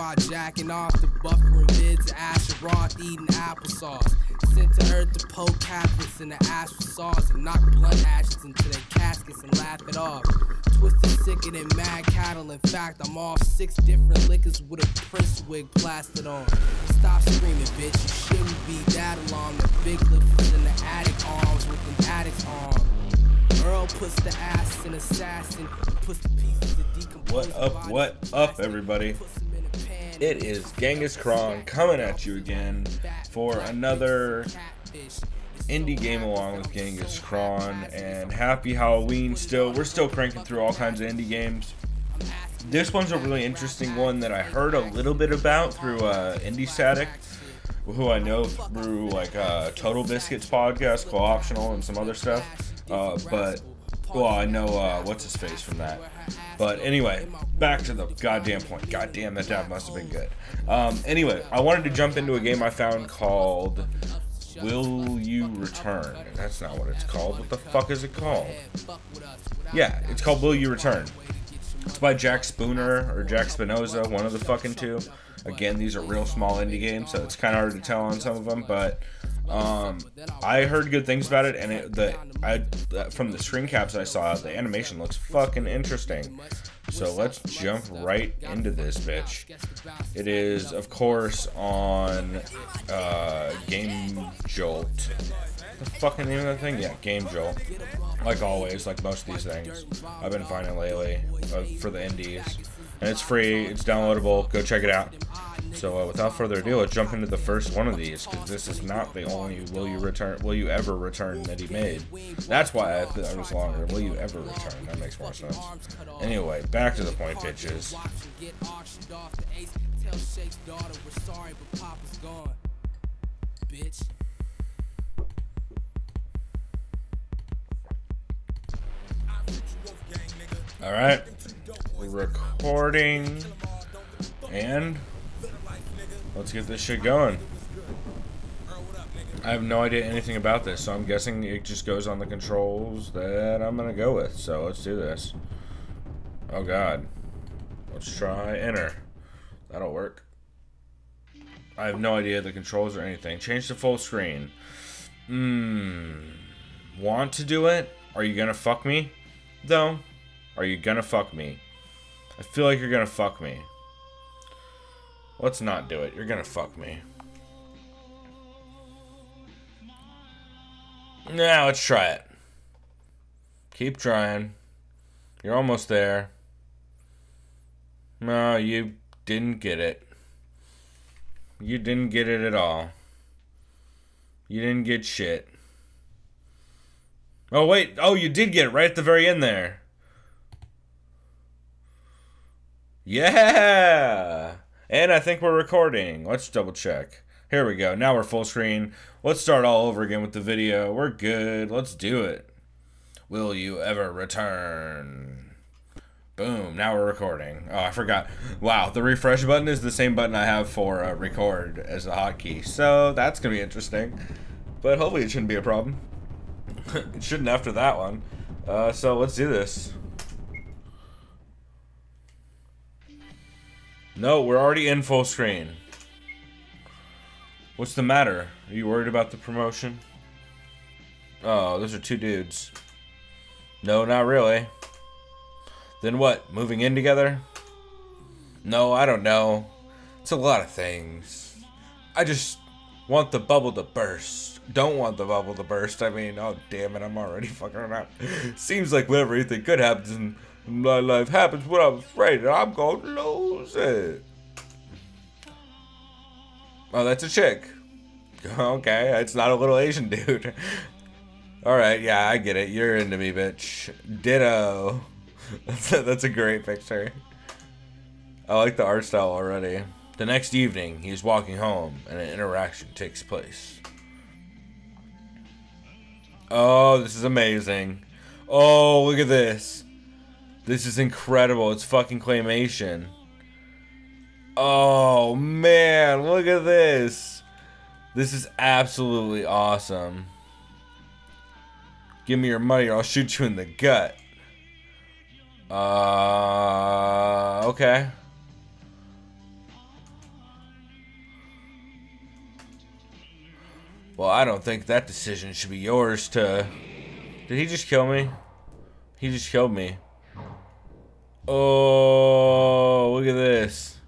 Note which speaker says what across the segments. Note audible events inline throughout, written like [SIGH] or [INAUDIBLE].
Speaker 1: while jacking off the buffering vids of Asher Roth eating applesauce. Sent to earth to poke Catholics in the ash for sauce and knock blunt ashes into their caskets and laugh it off. Twisted sicker than mad cattle. In fact, I'm off six different liquors with a prince wig plastered on. Stop screaming, bitch. You shouldn't be that alarmed. The big lips is in the attic arms with an addict's arm. Earl puts the ass in assassin. Puts the pieces of decomposed
Speaker 2: What up, what up, everybody? It is Ghengiskron coming at you again for another indie game along with Ghengiskron and happy Halloween still. We're still cranking through all kinds of indie games. This one's a really interesting one that I heard a little bit about through uh, IndieStatik, who I know through like uh, TotalBiscuit's podcast, Co-optional, and some other stuff. Uh, but well, I know uh, what's his face from that. But anyway, back to the goddamn point. Goddamn, that dab must have been good. Um, anyway, I wanted to jump into a game I found called Will You Return? That's not what it's called. What the fuck is it called? Yeah, it's called Will You Return. It's by Jack Spooner or Jack Spinoza, one of the fucking two. Again, these are real small indie games, so it's kind of hard to tell on some of them. But um, I heard good things about it, and it, the I from the screen caps I saw, the animation looks fucking interesting. So let's jump right into this bitch. It is, of course, on uh, Game Jolt. The fucking name of the thing? Yeah, Game Jolt. Like always, like most of these things, I've been finding lately uh, for the indies. And it's free, it's downloadable, go check it out. So uh, without further ado, let's jump into the first one of these, because this is not the only will you return, will you ever return that he made. That's why I thought it was longer. Will you ever return? That makes more sense. Anyway, back to the point, bitches.
Speaker 1: Bitch.
Speaker 2: All right, recording, and let's get this shit going. I have no idea anything about this, so I'm guessing it just goes on the controls that I'm gonna go with. So let's do this. Oh God, let's try enter. That'll work. I have no idea the controls or anything. Change to full screen. Hmm. Want to do it? Are you gonna fuck me? Though. Are you gonna fuck me? I feel like you're gonna fuck me. Let's not do it. You're gonna fuck me. Now let's try it. Keep trying. You're almost there. No, you didn't get it. You didn't get it at all. You didn't get shit. Oh, wait. Oh, you did get it right at the very end there. Yeah! And I think we're recording. Let's double check. Here we go. Now we're full screen. Let's start all over again with the video. We're good. Let's do it. Will you ever return? Boom. Now we're recording. Oh, I forgot. Wow, the refresh button is the same button I have for uh, record as a hotkey. So that's going to be interesting. But hopefully it shouldn't be a problem. [LAUGHS] it shouldn't after that one. Uh, so let's do this. No, we're already in full screen. What's the matter? Are you worried about the promotion? Oh, those are two dudes. No, not really. Then what? Moving in together? No, I don't know. It's a lot of things. I just want the bubble to burst. Don't want the bubble to burst. I mean, oh damn it, I'm already [LAUGHS] fucking up. Seems like whatever anything good happens in my life happens when I'm afraid that I'm gonna Oh, that's a chick. [LAUGHS] Okay, it's not a little Asian dude. [LAUGHS] Alright, yeah, I get it. You're into me, bitch. Ditto. [LAUGHS] That's a, that's a great picture. I like the art style already. The next evening, he's walking home and an interaction takes place. Oh, this is amazing. Oh, look at this. This is incredible. It's fucking claymation. Oh, man, look at this. This is absolutely awesome. Give me your money or I'll shoot you in the gut. Uh, okay. Well, I don't think that decision should be yours to... Did he just kill me? He just killed me. Oh, look at this.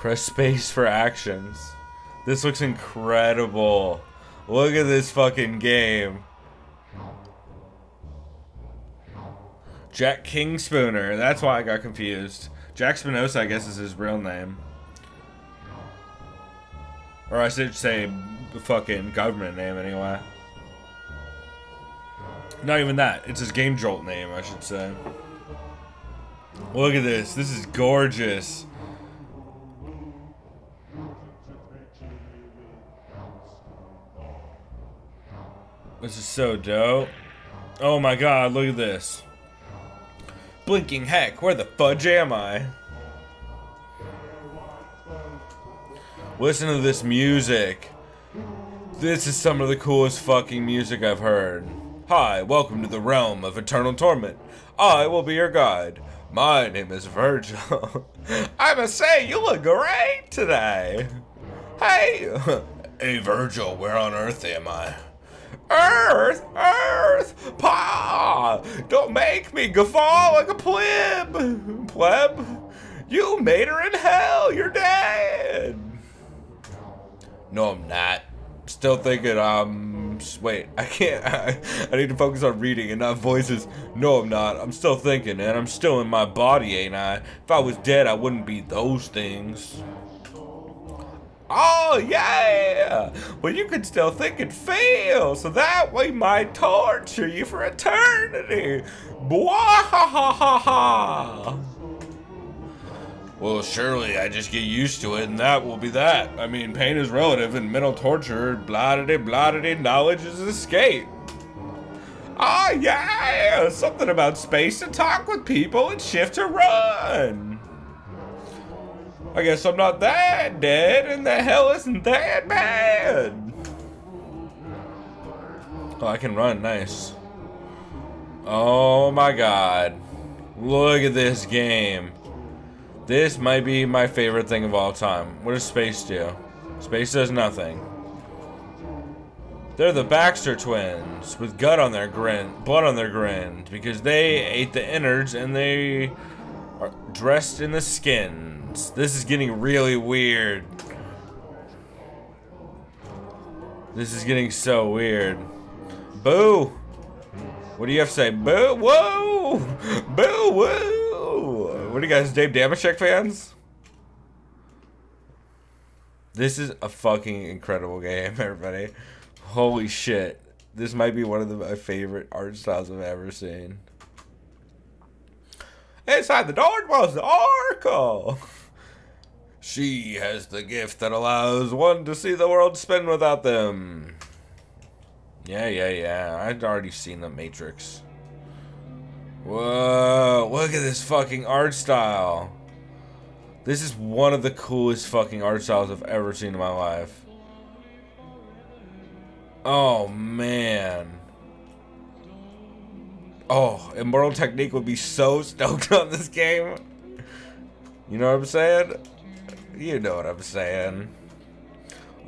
Speaker 2: Press space for actions. This looks incredible. Look at this fucking game. Jack King Spooner. That's why I got confused. Jack Spinosa, I guess, is his real name. Or I should say, fucking government name anyway. Not even that. It's his Game Jolt name, I should say. Look at this. This is gorgeous. This is so dope. Oh my god, look at this. Blinking heck, where the fudge am I? Listen to this music. This is some of the coolest fucking music I've heard. Hi, welcome to the realm of eternal torment. I will be your guide. My name is Virgil. [LAUGHS] I must say, you look great today. Hey, [LAUGHS] hey Virgil, where on earth am I? Earth, Earth, Pa! Don't make me guffaw like a pleb! Pleb? You made her in hell! You're dead! No, I'm not. Still thinking, um, wait, I can't, I, [LAUGHS] I need to focus on reading and not voices. No, I'm not. I'm still thinking, and I'm still in my body, ain't I? If I was dead, I wouldn't be those things. Oh, yeah! Well, you can still think and feel, so that we might torture you for eternity. Bwahahaha! Well, surely I just get used to it, and that will be that. I mean, pain is relative, and mental torture, blah-de blah-de knowledge is escape. Ah, oh, yeah! Something about space to talk with people and shift to run. I guess I'm not that dead, and the hell isn't that bad. Oh, I can run. Nice. Oh my god. Look at this game. This might be my favorite thing of all time. What does space do? Space does nothing. They're the Baxter twins with gut on their grin, blood on their grin, because they ate the innards and they are dressed in the skin. This is getting really weird. This is getting so weird. Boo! What do you have to say? Boo! Whoa! Boo! Whoa! What are you guys, Dave Dameshek fans? This is a fucking incredible game, [LAUGHS] everybody. Holy shit. This might be one of the, my favorite art styles I've ever seen. Inside the door was the oracle. [LAUGHS] She has the gift that allows one to see the world spin without them. Yeah, yeah, yeah. I'd already seen the Matrix. Whoa, look at this fucking art style. This is one of the coolest fucking art styles I've ever seen in my life. Oh, man. Oh, Immortal Technique would be so [LAUGHS] stoked on this game. You know what I'm saying? You know what I'm saying.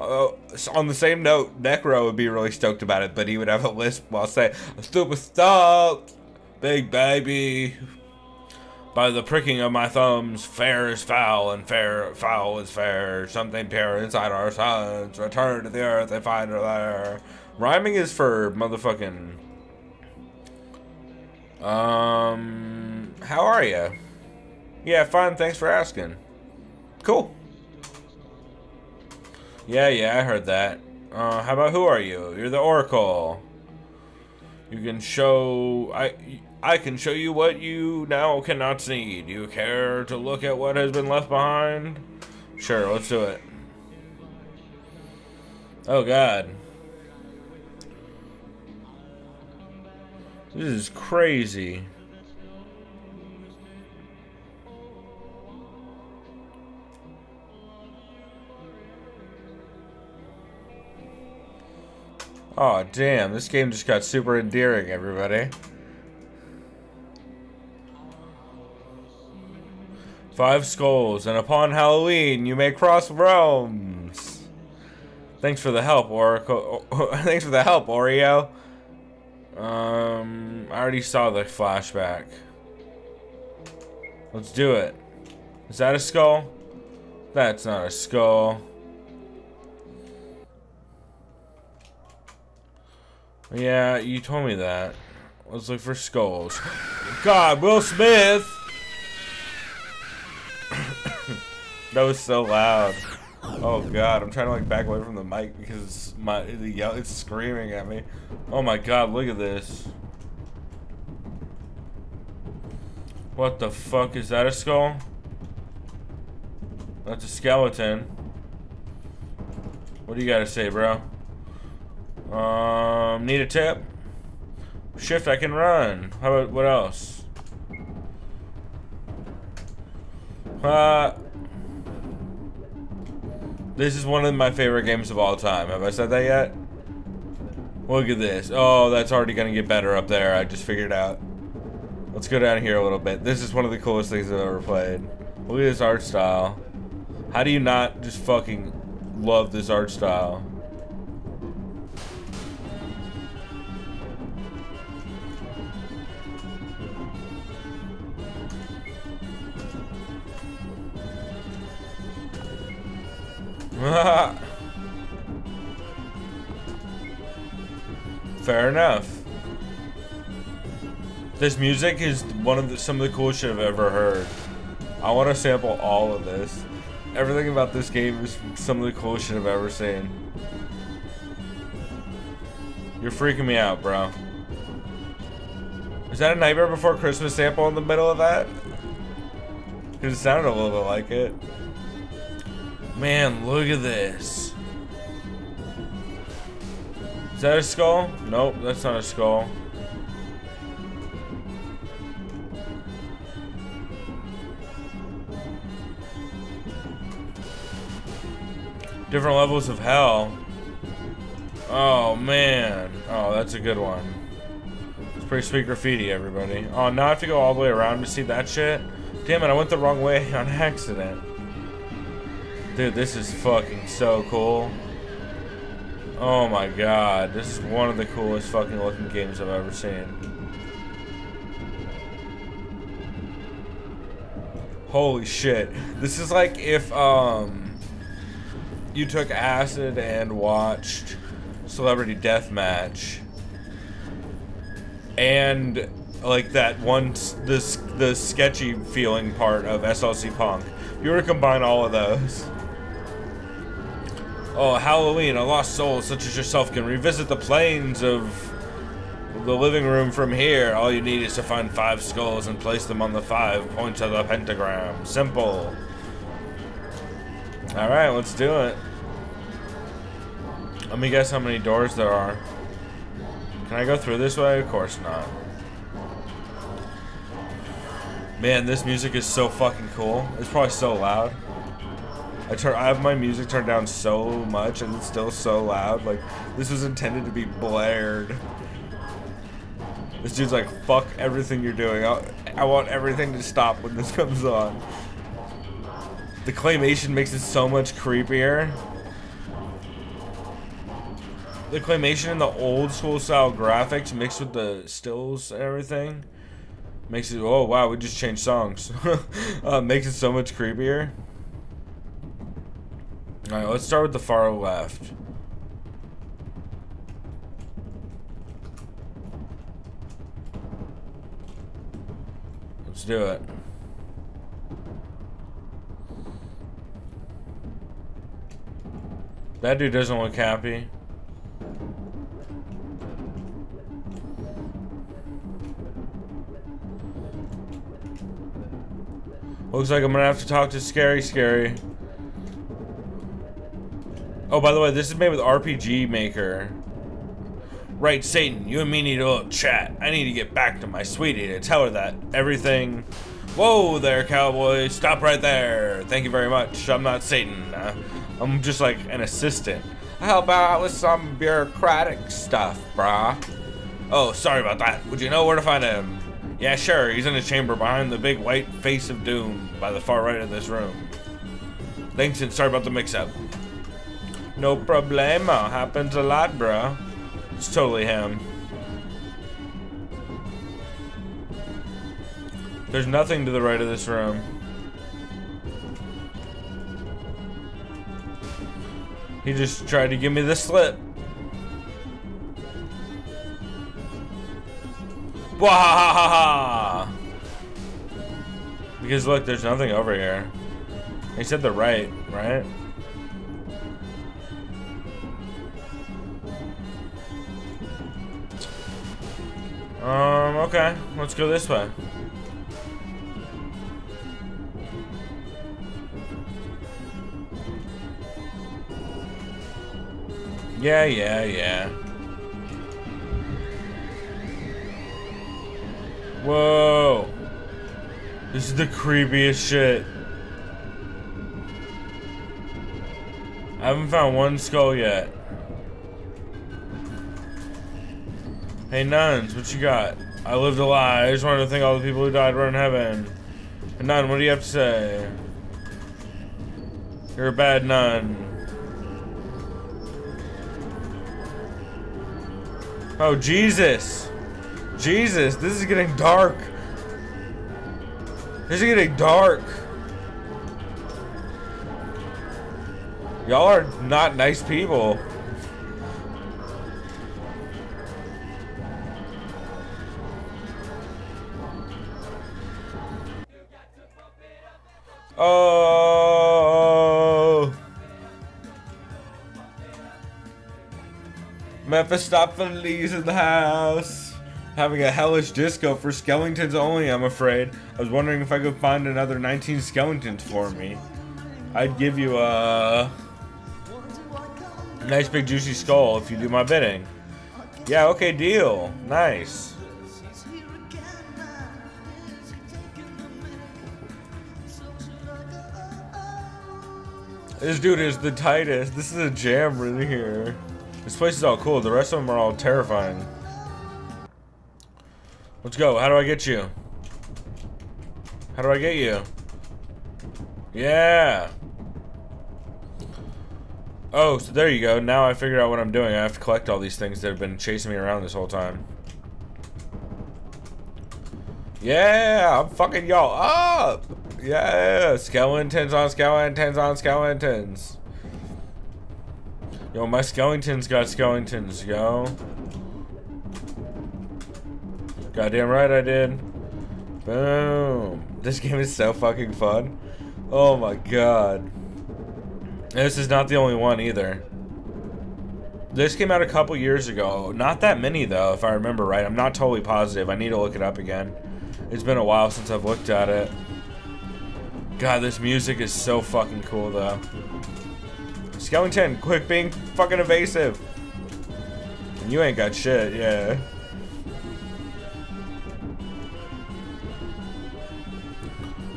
Speaker 2: Uh, on the same note, Necro would be really stoked about it, but he would have a list while saying, super stoked, big baby. By the pricking of my thumbs, fair is foul, and fair foul is fair. Something pure inside our sons. Return to the earth and find her there. Rhyming is for motherfucking. Um, how are you? Yeah, fine. Thanks for asking. Cool. Yeah, yeah, I heard that. Uh, how about who are you? You're the Oracle. You can show... I I can show you what you now cannot see. Do you care to look at what has been left behind? Sure, let's do it. Oh, God. This is crazy. oh, damn, this game just got super endearing, everybody. Five skulls, and upon Halloween, you may cross realms. Thanks for the help, Oracle. [LAUGHS] Thanks for the help, Oreo. Um, I already saw the flashback. Let's do it. Is that a skull? That's not a skull. Yeah, you told me that. Let's look for skulls. God, Will Smith! [COUGHS] that was so loud. Oh god, I'm trying to like back away from the mic because my the yell it's screaming at me. Oh my god, look at this. What the fuck is that a skull? That's a skeleton. What do you gotta say, bro? Um, need a tip? Shift, I can run. How about, what else? Uh, this is one of my favorite games of all time. Have I said that yet? Look at this. Oh, that's already gonna get better up there. I just figured out. Let's go down here a little bit. This is one of the coolest things I've ever played. Look at this art style. How do you not just fucking love this art style? [LAUGHS] Fair enough. This music is one of the, some of the coolest shit I've ever heard. I want to sample all of this. Everything about this game is some of the coolest shit I've ever seen. You're freaking me out, bro. Is that a Nightmare Before Christmas sample in the middle of that? It sounded a little bit like it. Man, look at this. Is that a skull? Nope, that's not a skull. Different levels of hell. Oh, man. Oh, that's a good one. It's pretty sweet graffiti, everybody. Oh, now I have to go all the way around to see that shit? Damn it, I went the wrong way [LAUGHS] on accident. Dude, this is fucking so cool. Oh my god, this is one of the coolest fucking looking games I've ever seen. Holy shit. This is like if, um you took acid and watched Celebrity Deathmatch, and like that one, this the sketchy feeling part of SLC Punk. You were to combine all of those. Oh, Halloween, a lost soul such as yourself can revisit the planes of the living room from here. All you need is to find five skulls and place them on the five points of the pentagram. Simple. Alright, let's do it. Let me guess how many doors there are. Can I go through this way? Of course not. Man, this music is so fucking cool. It's probably so loud. I turn I have my music turned down so much and it's still so loud. Like this was intended to be blared. This dude's like, fuck everything you're doing. I, I want everything to stop when this [LAUGHS] comes on. The claymation makes it so much creepier. The claymation and the old school style graphics mixed with the stills and everything makes it, oh wow, we just changed songs. [LAUGHS] uh, makes it so much creepier. Alright, let's start with the far left. Let's do it. That dude doesn't look happy. Looks like I'm gonna have to talk to Scary Scary. Oh, by the way, this is made with RPG Maker. Right, Satan, you and me need a little chat. I need to get back to my sweetie to tell her that everything... Whoa there, cowboy. Stop right there. Thank you very much. I'm not Satan. Uh, I'm just like an assistant. I help out with some bureaucratic stuff, brah. Oh, sorry about that. Would you know where to find him? Yeah, sure, he's in a chamber behind the big white face of doom by the far right of this room. Thanks and sorry about the mix-up. No problemo, happens a lot, bro. It's totally him. There's nothing to the right of this room. He just tried to give me the slip. Wahahaha! Because look, there's nothing over here. He said the right, right? Um, okay. Let's go this way. Yeah, yeah, yeah. Whoa. This is the creepiest shit. I haven't found one skull yet. Hey nuns, what you got? I lived a lie. I just wanted to thank all the people who died were in heaven. Hey, nun, what do you have to say? You're a bad nun. Oh, Jesus. Jesus, this is getting dark. This is getting dark. Y'all are not nice people. Oh. Mephistopheles in the house. Having a hellish disco for skeletons only, I'm afraid. I was wondering if I could find another 19 skeletons for me. I'd give you a nice big juicy skull if you do my bidding. Yeah, okay, deal. Nice. This dude is the tightest. This is a jam right here. This place is all cool. The rest of them are all terrifying. Let's go. How do I get you? How do I get you? Yeah. Oh, so there you go. Now I figured out what I'm doing. I have to collect all these things that have been chasing me around this whole time. Yeah, I'm fucking y'all up. Yeah, skeletons on skeletons on skeletons. Yo, my skeletons got skeletons, yo. Goddamn right I did. Boom. This game is so fucking fun. Oh my god. This is not the only one either. This came out a couple years ago. Not that many though, if I remember right. I'm not totally positive. I need to look it up again. It's been a while since I've looked at it. God, this music is so fucking cool though. Skellington, quick being fucking evasive. And you ain't got shit, yeah.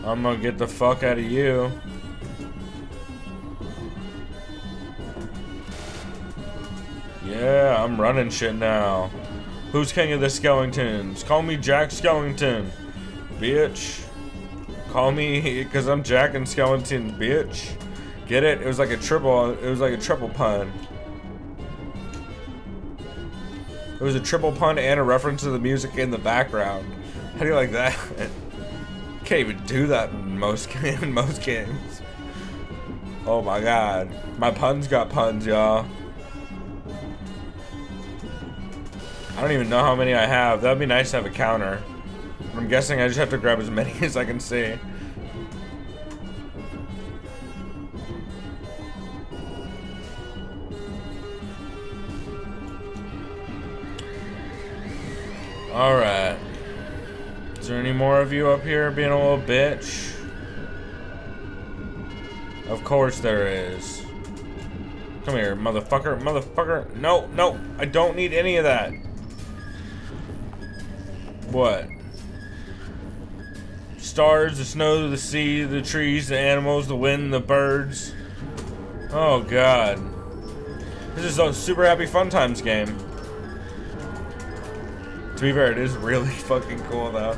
Speaker 2: I'm gonna get the fuck out of you. Yeah, I'm running shit now. Who's king of the Skellingtons? Call me Jack Skellington, bitch. Call me, because I'm Jack and Skeleton, bitch. Get it? It was like a triple, it was like a triple pun. It was a triple pun and a reference to the music in the background. How do you like that? [LAUGHS] Can't even do that in most [LAUGHS] in most games. Oh my god. My puns got puns, y'all. I don't even know how many I have. That'd be nice to have a counter. I'm guessing I just have to grab as many [LAUGHS] as I can see. Alright. Is there any more of you up here being a little bitch? Of course there is. Come here, motherfucker, motherfucker. No, no, I don't need any of that. What? Stars, the snow, the sea, the trees, the animals, the wind, the birds. Oh god. This is a super happy fun times game. To be fair, it is really [LAUGHS] fucking cool though.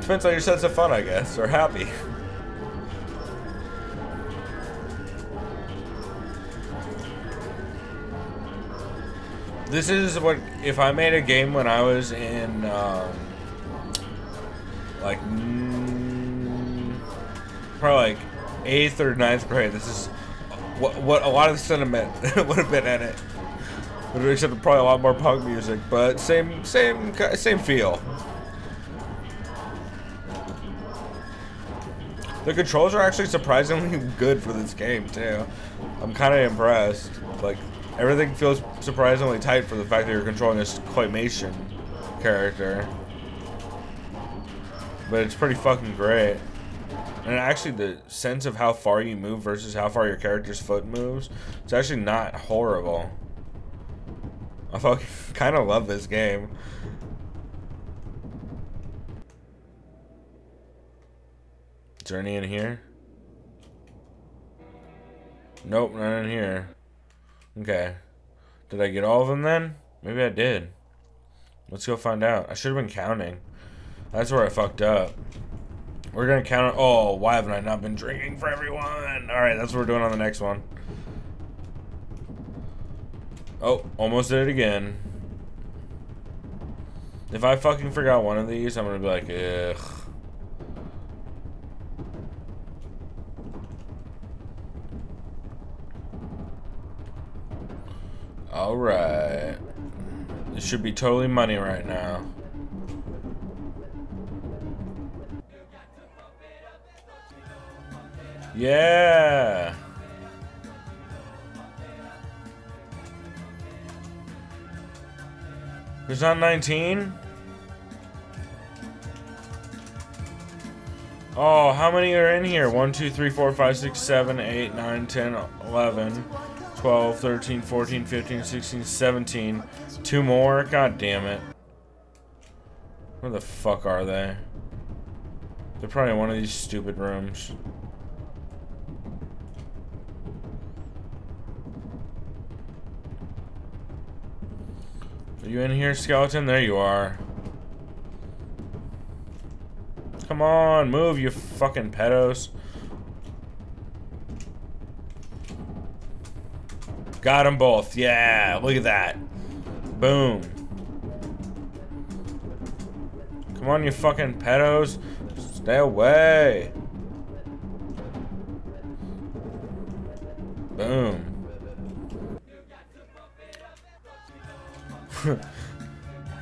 Speaker 2: Depends on your sense of fun, I guess, or happy. This is what if I made a game when I was in um, like probably like eighth or ninth grade. This is what what a lot of the sentiment [LAUGHS] would have been in it. Except probably a lot more punk music, but same same same feel. The controls are actually surprisingly [LAUGHS] good for this game too. I'm kind of impressed. Like everything feels surprisingly tight for the fact that you're controlling this claymation character. But it's pretty fucking great. And actually the sense of how far you move versus how far your character's foot moves, it's actually not horrible. I fucking [LAUGHS] kind of love this game. Is there any in here? Nope, not in here. Okay. Did I get all of them then? Maybe I did. Let's go find out. I should have been counting. That's where I fucked up. We're gonna count. Oh, why haven't I not been drinking for everyone? Alright, that's what we're doing on the next one. Oh, almost did it again. If I fucking forgot one of these, I'm gonna be like, ugh. Alright. This should be totally money right now. Yeah! There's not 19? Oh, how many are in here? 1, 2, 3, 4, 5, 6, 7, 8, 9, 10, 11. 12, 13, 14, 15, 16, 17. Two more? God damn it. Where the fuck are they? They're probably in one of these stupid rooms. Are you in here, skeleton? There you are. Come on, move, you fucking pedos. Got them both. Yeah, look at that. Boom. Come on, you fucking pedos. Stay away.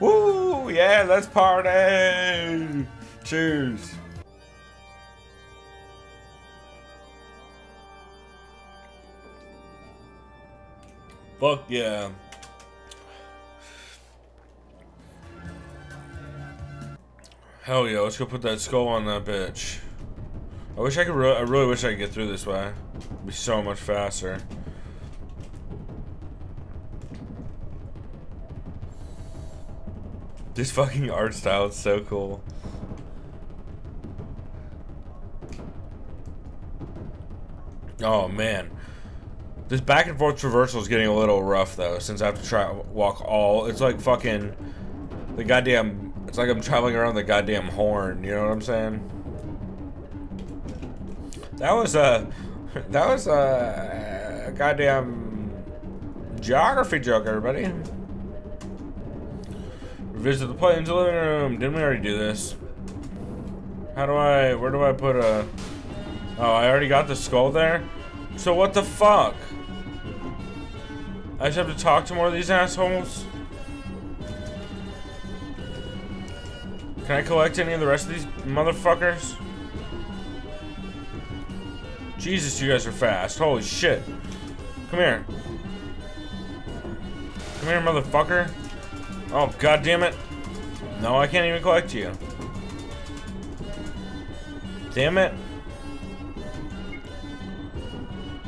Speaker 2: Woo! Yeah, let's party! Cheers. Fuck yeah. Hell yeah, let's go put that skull on that bitch. I wish I could, re I really wish I could get through this way. It'd be so much faster. This fucking art style is so cool. Oh man. This back and forth traversal is getting a little rough though, since I have to try walk all. It's like fucking the goddamn. It's like I'm traveling around the goddamn horn. You know what I'm saying? That was a. That was a, a goddamn geography joke, everybody. Visit the planes living room. Didn't we already do this? How do I? Where do I put a? Oh, I already got the skull there. So what the fuck? I just have to talk to more of these assholes? Can I collect any of the rest of these motherfuckers? Jesus, you guys are fast. Holy shit. Come here. Come here, motherfucker. Oh, god damn it. No, I can't even collect you. Damn it.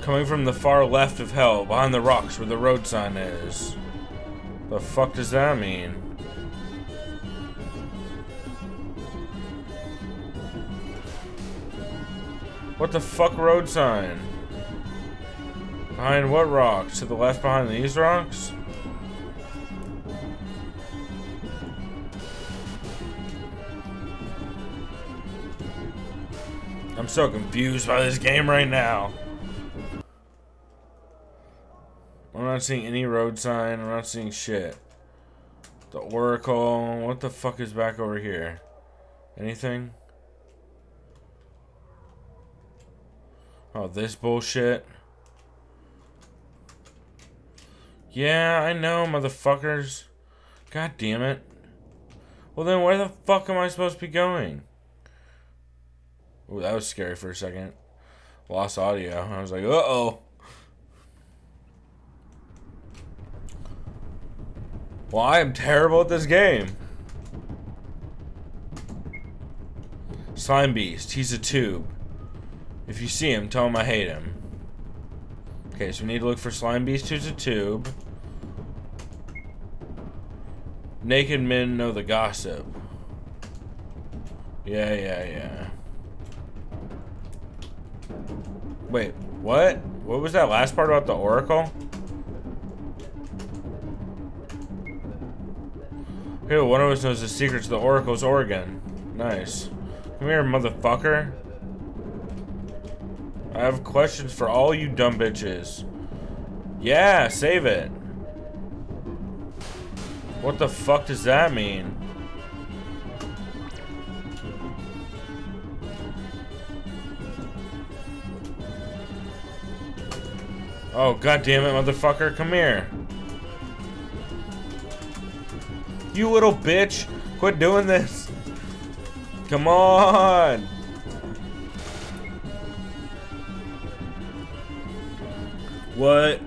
Speaker 2: Coming from the far left of hell, behind the rocks where the road sign is. The fuck does that mean? What the fuck road sign? Behind what rocks? To the left behind these rocks? I'm so confused by this game right now. I'm not seeing any road sign. I'm not seeing shit. The Oracle. What the fuck is back over here? Anything? Oh, this bullshit. Yeah, I know, motherfuckers. God damn it. Well, then where the fuck am I supposed to be going? Ooh, that was scary for a second. Lost audio. I was like, uh-oh. Well, I am terrible at this game. Slime Beast. He's a tube. If you see him, tell him I hate him. Okay, so we need to look for Slime Beast, who's a tube. Naked men know the gossip. Yeah, yeah, yeah. Wait, what? What was that last part about the Oracle? Here, one of us knows the secrets of the Oracle's organ. Nice. Come here, motherfucker. I have questions for all you dumb bitches. Yeah, save it. What the fuck does that mean? Oh, god damn it, motherfucker, come here. You little bitch, quit doing this. Come on. What?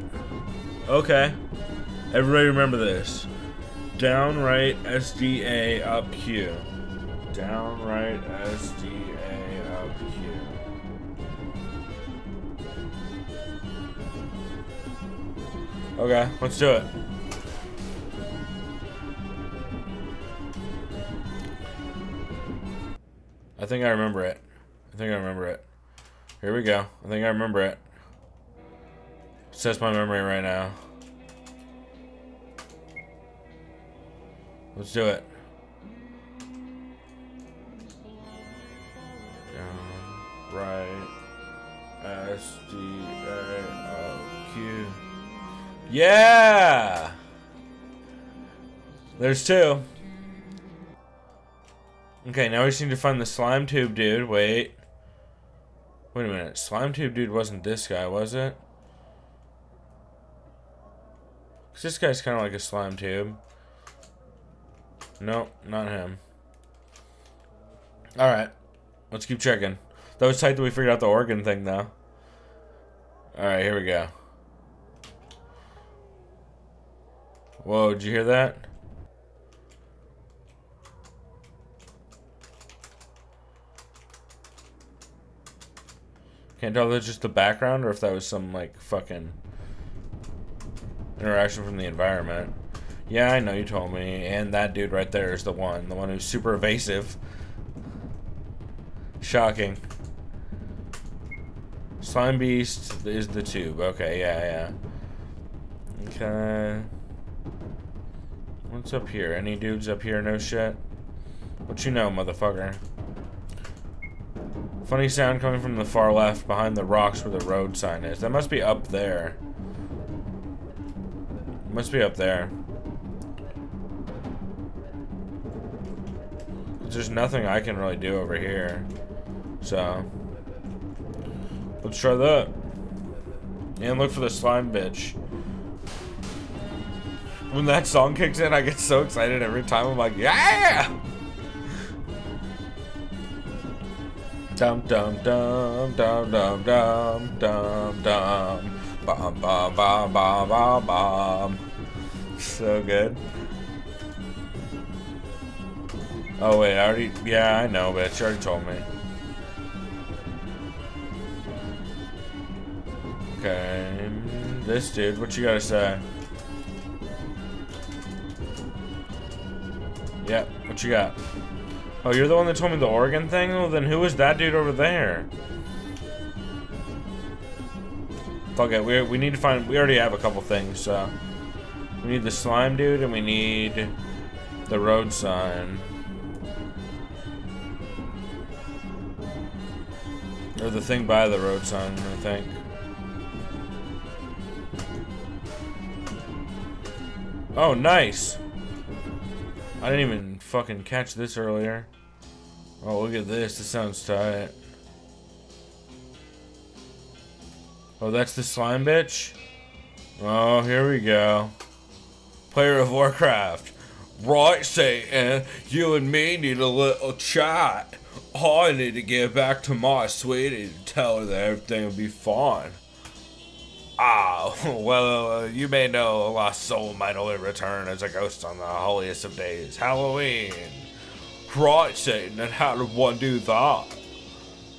Speaker 2: Okay. Everybody remember this. Down right SDA up Q. Down right SDA up Q. Okay, let's do it. I think I remember it. I think I remember it. Here we go. I think I remember it. Says my memory right now. Let's do it. Down, right, S, D. Yeah! There's two. Okay, now we just need to find the slime tube dude. Wait. Wait a minute. Slime tube dude wasn't this guy, was it? Cause this guy's kind of like a slime tube. Nope, not him. Alright. Let's keep checking. That was tight that we figured out the organ thing, though. Alright, here we go. Whoa, did you hear that? Can't tell if that's just the background or if that was some, like, fucking interaction from the environment. Yeah, I know you told me. And that dude right there is the one. The one who's super evasive. Shocking. Slime Beast is the tube. Okay, yeah, yeah. Okay. What's up here? Any dudes up here? No shit? What you know, motherfucker? Funny sound coming from the far left, behind the rocks where the road sign is. That must be up there. Must be up there. There's nothing I can really do over here. So. Let's try that. And look for the slime bitch. When that song kicks in, I get so excited every time. I'm like, yeah! Dum dum dum dum dum dum dum dum. Bum bum bum bum bum bum. So good. Oh wait, I already yeah, I know, but she already told me. Okay. This dude, what you gotta say? Yep, what you got? Oh, you're the one that told me the Oregon thing? Well, then who is that dude over there? Fuck it, we, we need to find... We already have a couple things, so... We need the slime dude, and we need the road sign. Or the thing by the road sign, I think. Oh, nice! I didn't even fucking catch this earlier. Oh, look at this. This sounds tight. Oh, that's the slime bitch? Oh, here we go. Player of Warcraft. Right, Satan. You and me need a little chat. I need to get back to my sweetie to tell her that everything will be fine. [LAUGHS] Well, uh, you may know a lost soul might only return as a ghost on the holiest of days, Halloween. Right, Satan, and how did one do that?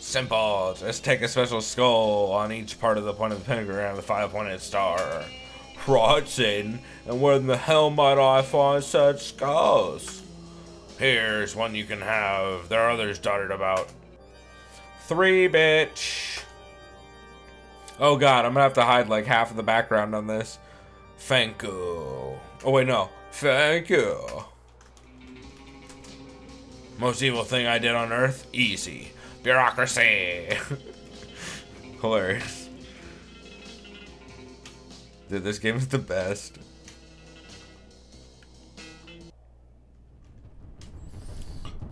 Speaker 2: Simple, just take a special skull on each part of the point of the pentagram, the five-pointed star. Right, Satan, and where in the hell might I find such skulls? Here's one you can have. There are others dotted about. Three, bitch. Oh god, I'm gonna have to hide like half of the background on this. Thank you. Oh wait, no. Thank you. Most evil thing I did on Earth? Easy. Bureaucracy. [LAUGHS] Hilarious. Dude, this game is the best.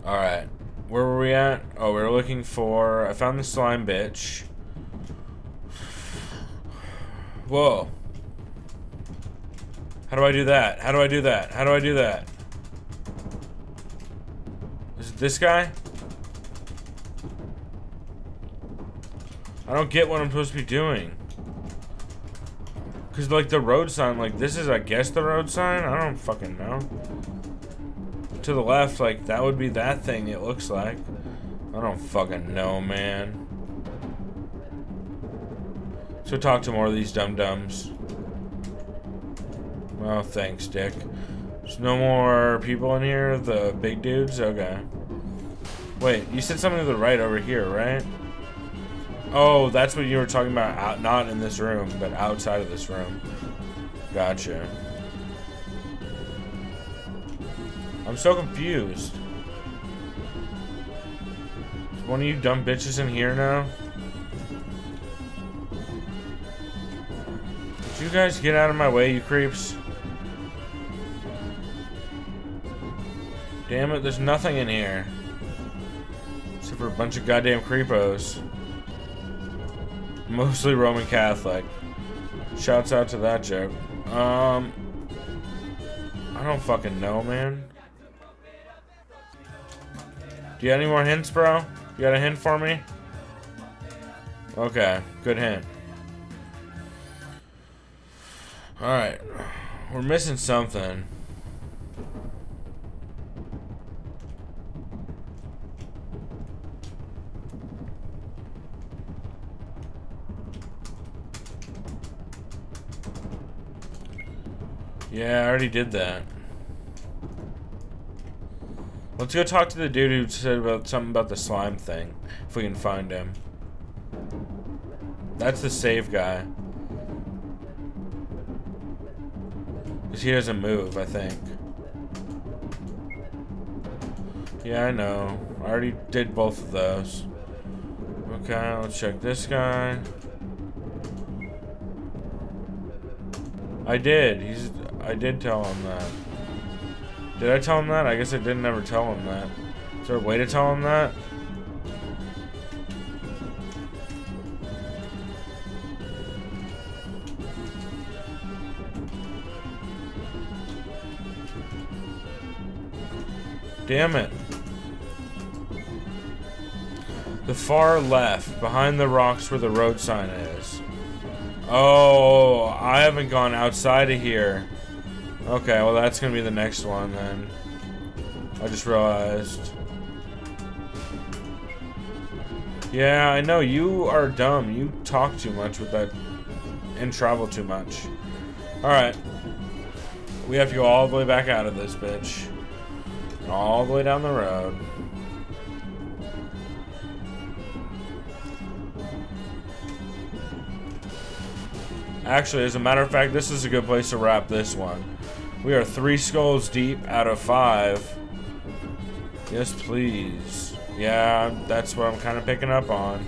Speaker 2: Alright. Where were we at? Oh, we were looking for... I found the slime bitch. Whoa. How do I do that? How do I do that? How do I do that? Is it this guy? I don't get what I'm supposed to be doing. Because, like, the road sign, like, this is, I guess, the road sign? I don't fucking know. To the left, like, that would be that thing, it looks like. I don't fucking know, man. So talk to more of these dum-dums. Well, thanks, Dick. There's no more people in here? The big dudes? Okay. Wait, you said something to the right over here, right? Oh, that's what you were talking about. Out, not in this room, but outside of this room. Gotcha. I'm so confused. Is one of you dumb bitches in here now? You guys get out of my way, you creeps? Damn it, there's nothing in here. Except for a bunch of goddamn creepos. Mostly Roman Catholic. Shouts out to that joke. Um... I don't fucking know, man. Do you have any more hints, bro? You got a hint for me? Okay, good hint. Alright. We're missing something. Yeah, I already did that. Let's go talk to the dude who said about something about the slime thing. If we can find him. That's the save guy. Because he doesn't move, I think. Yeah, I know. I already did both of those. Okay, let's check this guy. I did. He's. I did tell him that. Did I tell him that? I guess I didn't ever tell him that. Is there a way to tell him that? Damn it. The far left, behind the rocks where the road sign is. Oh, I haven't gone outside of here. Okay, well that's gonna be the next one then. I just realized. Yeah, I know, you are dumb. You talk too much with that and travel too much. Alright. We have to go all the way back out of this bitch all the way down the road. Actually, as a matter of fact, this is a good place to wrap this one. We are three skulls deep out of five. Yes, please. Yeah, that's what I'm kind of picking up on.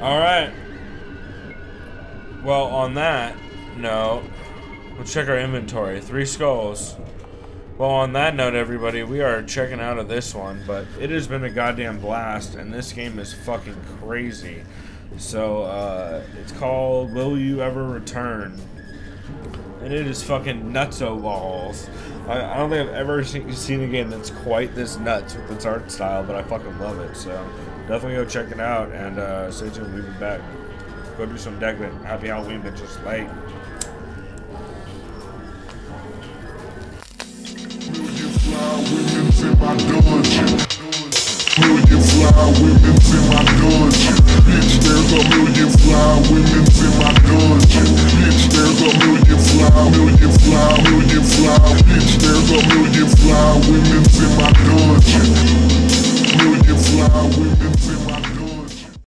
Speaker 2: All right. Well, on that note, let's check our inventory. Three skulls. Well, on that note, everybody, we are checking out of this one, but it has been a goddamn blast, and this game is fucking crazy. So, uh, it's called Will You Ever Return? And it is fucking nutso balls. I, I don't think I've ever seen, seen a game that's quite this nuts with its art style, but I fucking love it. So, definitely go check it out, and uh, stay tuned. We'll be back. Go do some decking. Happy Halloween. Late.
Speaker 3: fly in my dungeon. Million fly in my dungeon. Bitch, there's a million fly in my dungeon. Bitch, there's a million fly, million fly, million fly. Bitch, there's a million fly in my dungeon.